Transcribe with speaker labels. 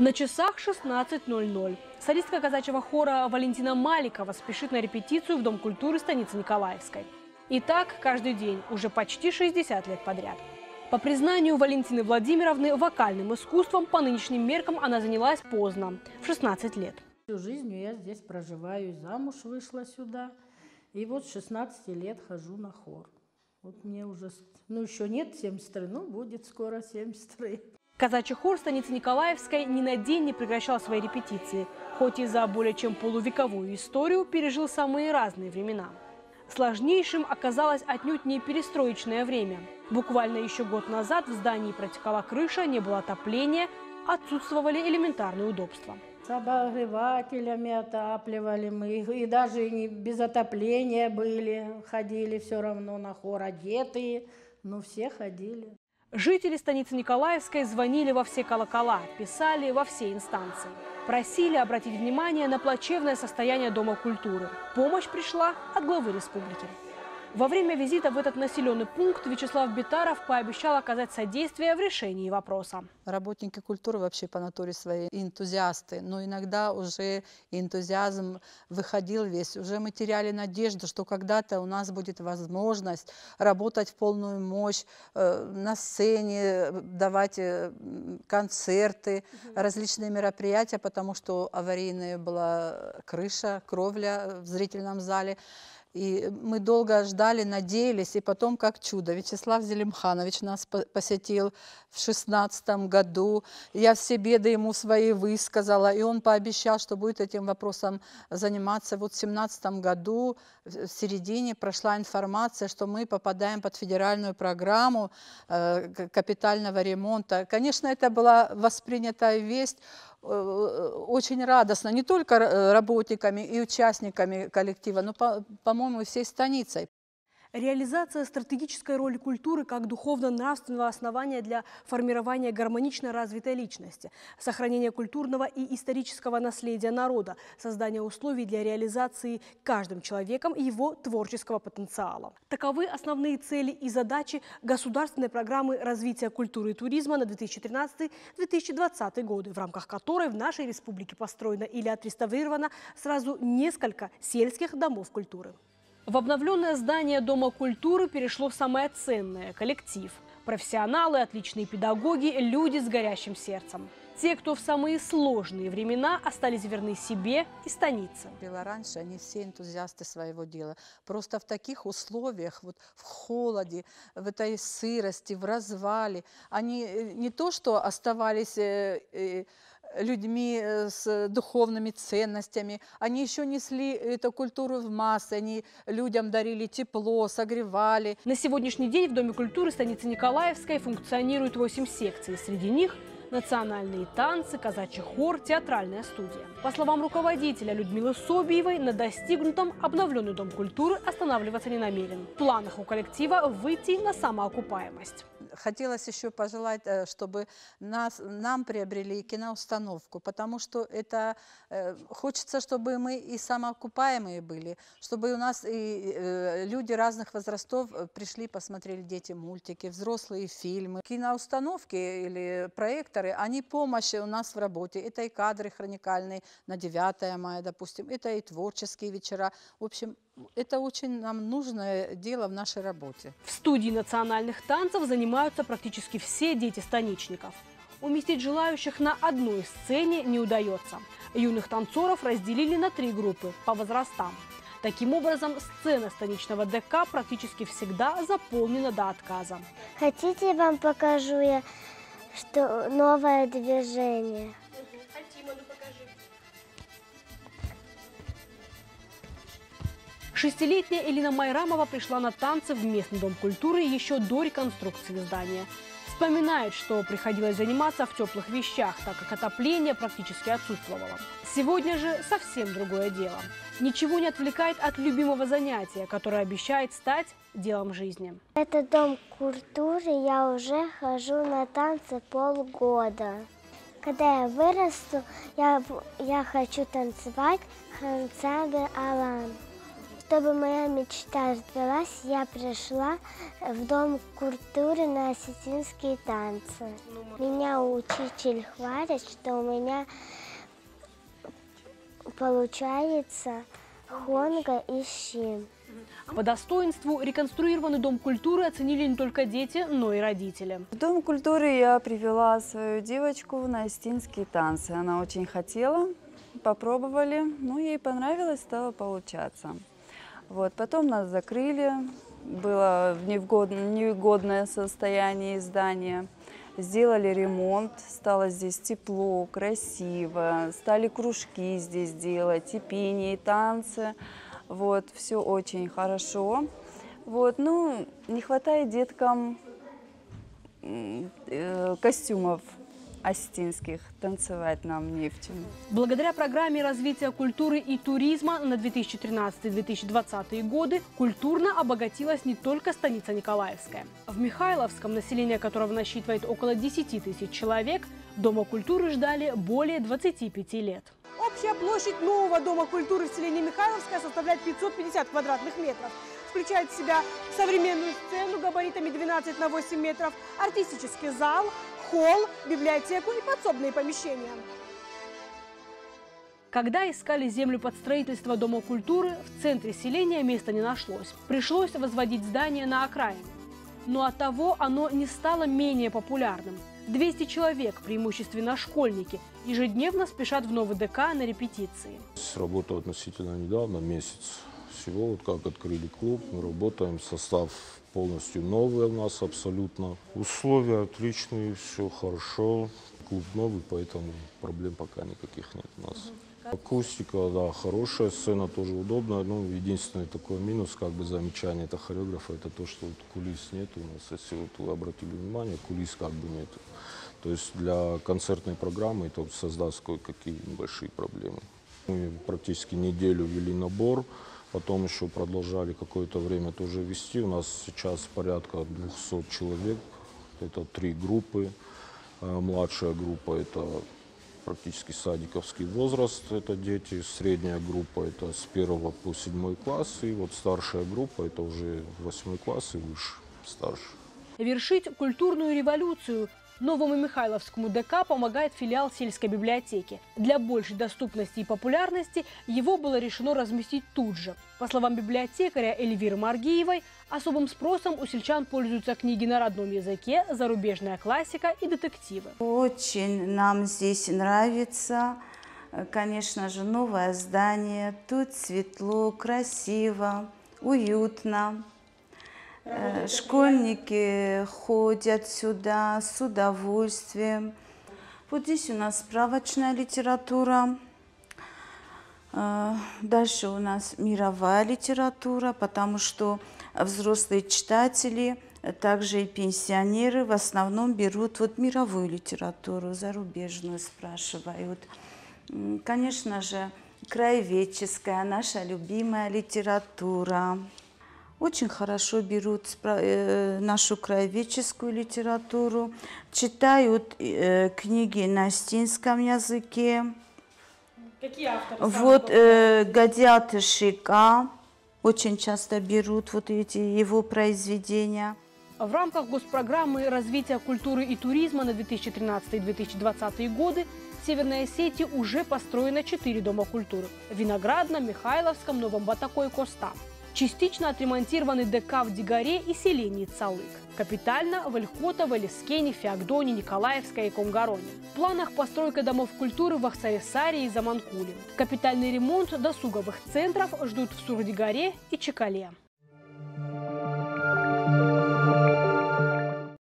Speaker 1: На часах 16.00. Солистка казачьего хора Валентина Маликова спешит на репетицию в Дом культуры станицы Николаевской. И так каждый день, уже почти 60 лет подряд. По признанию Валентины Владимировны, вокальным искусством по нынешним меркам она занялась поздно, в 16 лет.
Speaker 2: Всю жизнь я здесь проживаю, замуж вышла сюда. И вот с 16 лет хожу на хор. Вот мне уже, ну еще нет 73, ну будет скоро 73.
Speaker 1: Казачий хор станицы Николаевской ни на день не прекращал свои репетиции, хоть и за более чем полувековую историю пережил самые разные времена. Сложнейшим оказалось отнюдь не перестроечное время. Буквально еще год назад в здании протекала крыша, не было отопления, отсутствовали элементарные удобства.
Speaker 2: С обогревателями отапливали мы, и даже не без отопления были, ходили все равно на хор одетые, но все ходили.
Speaker 1: Жители станицы Николаевской звонили во все колокола, писали во все инстанции. Просили обратить внимание на плачевное состояние Дома культуры. Помощь пришла от главы республики. Во время визита в этот населенный пункт Вячеслав Битаров пообещал оказать содействие в решении вопроса.
Speaker 3: Работники культуры вообще по натуре своей энтузиасты, но иногда уже энтузиазм выходил весь. Уже мы теряли надежду, что когда-то у нас будет возможность работать в полную мощь, э, на сцене давать э, концерты, различные мероприятия, потому что аварийная была крыша, кровля в зрительном зале. И мы долго ждали, надеялись, и потом как чудо. Вячеслав Зелимханович нас посетил в шестнадцатом году. Я все беды ему свои высказала, и он пообещал, что будет этим вопросом заниматься. Вот в семнадцатом году, в середине, прошла информация, что мы попадаем под федеральную программу э, капитального ремонта. Конечно, это была воспринятая весть очень радостно не только э, работниками и участниками коллектива, но, по-моему, всей станицей.
Speaker 1: Реализация стратегической роли культуры как духовно-нравственного основания для формирования гармонично развитой личности, сохранения культурного и исторического наследия народа, создания условий для реализации каждым человеком его творческого потенциала. Таковы основные цели и задачи государственной программы развития культуры и туризма на 2013-2020 годы, в рамках которой в нашей республике построено или отреставрировано сразу несколько сельских домов культуры. В обновленное здание Дома культуры перешло самое ценное – коллектив. Профессионалы, отличные педагоги, люди с горящим сердцем. Те, кто в самые сложные времена остались верны себе и станице.
Speaker 3: Раньше, они все энтузиасты своего дела. Просто в таких условиях, вот в холоде, в этой сырости, в развале, они э, не то что оставались э, э, людьми э, с духовными ценностями. Они еще несли эту культуру в массы, они людям дарили тепло, согревали.
Speaker 1: На сегодняшний день в Доме культуры станицы Николаевской функционирует 8 секций. Среди них национальные танцы, казачий хор, театральная студия. По словам руководителя Людмилы Собиевой, на достигнутом обновленный Дом культуры останавливаться не намерен. В планах у коллектива выйти на самоокупаемость
Speaker 3: хотелось еще пожелать, э, чтобы нас, нам приобрели киноустановку, потому что это э, хочется, чтобы мы и самоокупаемые были, чтобы у нас и э, люди разных возрастов пришли, посмотрели дети мультики, взрослые фильмы. Киноустановки или проекторы, они помощь у нас в работе. Это и кадры хроникальные на 9 мая, допустим, это и творческие вечера. В общем, это очень нам нужное дело в нашей работе.
Speaker 1: В студии национальных танцев занимаются практически все дети станичников. Уместить желающих на одной сцене не удается. Юных танцоров разделили на три группы по возрастам. Таким образом, сцена станичного ДК практически всегда заполнена до отказа.
Speaker 4: Хотите, вам покажу я, что новое движение?
Speaker 1: Шестилетняя Элина Майрамова пришла на танцы в местный дом культуры еще до реконструкции здания. Вспоминает, что приходилось заниматься в теплых вещах, так как отопление практически отсутствовало. Сегодня же совсем другое дело. Ничего не отвлекает от любимого занятия, которое обещает стать делом жизни.
Speaker 4: Это дом культуры, я уже хожу на танцы полгода. Когда я вырасту, я, я хочу танцевать в ансамбле «Алан». Чтобы моя мечта сбылась, я пришла в Дом культуры на осетинские танцы. Меня учитель хвалит, что у меня получается хонга и щим.
Speaker 1: По достоинству реконструированный Дом культуры оценили не только дети, но и родители.
Speaker 5: В Дом культуры я привела свою девочку на остинские танцы. Она очень хотела, попробовали, ну ей понравилось, стало получаться. Вот, потом нас закрыли, было в невгодное, состояние здания. Сделали ремонт, стало здесь тепло, красиво, стали кружки здесь делать, и пение, и танцы. Вот, все очень хорошо. Вот, ну, не хватает деткам э, костюмов осетинских, танцевать нам не в чем.
Speaker 1: Благодаря программе развития культуры и туризма на 2013-2020 годы культурно обогатилась не только станица Николаевская. В Михайловском, население которого насчитывает около 10 тысяч человек, Дома культуры ждали более 25 лет. Общая площадь нового Дома культуры в селении Михайловская составляет 550 квадратных метров. Включает в себя современную сцену габаритами 12 на 8 метров, артистический зал, холл, библиотеку и подсобные помещения. Когда искали землю под строительство Дома культуры, в центре селения места не нашлось. Пришлось возводить здание на окраине. Но от того оно не стало менее популярным. 200 человек, преимущественно школьники, ежедневно спешат в новый ДК на репетиции.
Speaker 6: Работа относительно недавно, месяц всего, вот как открыли клуб, мы работаем, состав полностью новый у нас абсолютно. Условия отличные, все хорошо, клуб новый, поэтому проблем пока никаких нет у нас. Акустика, да, хорошая, сцена тоже удобная. Ну, единственный такой минус, как бы замечание это хореографа, это то, что вот кулис нет у нас. Если вот вы обратили внимание, кулис как бы нет. То есть для концертной программы это создаст кое-какие небольшие проблемы. Мы практически неделю вели набор, потом еще продолжали какое-то время тоже вести. У нас сейчас порядка 200 человек, это три группы. Э, Младшая группа это практически садиковский возраст, это дети. Средняя группа это с первого по седьмой класс. И вот старшая группа это уже восьмой класс и выше, старше.
Speaker 1: Вершить культурную революцию новому Михайловскому ДК помогает филиал сельской библиотеки. Для большей доступности и популярности его было решено разместить тут же. По словам библиотекаря Эльвиры Маргиевой, особым спросом у сельчан пользуются книги на родном языке, зарубежная классика и детективы.
Speaker 7: Очень нам здесь нравится. Конечно же, новое здание. Тут светло, красиво, уютно. Э, Школьники ходят сюда с удовольствием. Вот здесь у нас справочная литература. Э, Дальше у нас мировая литература, потому что взрослые читатели, э, также и пенсионеры в основном берут вот мировую литературу, зарубежную спрашивают. Конечно же, краеведческая, наша любимая литература. Очень хорошо берут э, нашу краеведческую литературу, читают э, книги на остинском языке.
Speaker 1: Какие авторы?
Speaker 7: Вот э, Гадят Шика очень часто берут вот эти его произведения.
Speaker 1: В рамках госпрограммы развития культуры и туризма на 2013-2020 годы в Северной Осетии уже построено 4 дома культуры – в Виноградном, Михайловском, Новом Батако и Коста. Частично отремонтированы ДК в Дигаре и селении Цалык. Капитально в Эльхотово, Лискене, Феогдоне, Николаевской и Комгароне. В планах постройка домов культуры в Ахсаесаре и Заманкуле. Капитальный ремонт досуговых центров ждут в Сурдигаре и Чекале.